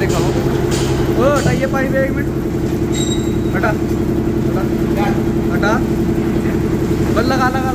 देखा ओ हटाइए पाइप एक मिनट। हटा हटा हटा। बल लगा लगा।